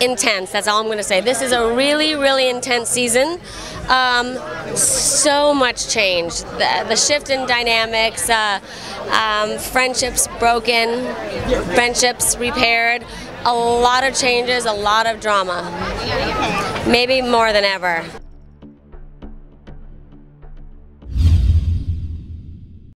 intense. That's all I'm going to say. This is a really, really intense season. Um, so much change. The, the shift in dynamics, uh, um, friendships broken, friendships repaired, a lot of changes, a lot of drama. Maybe more than ever.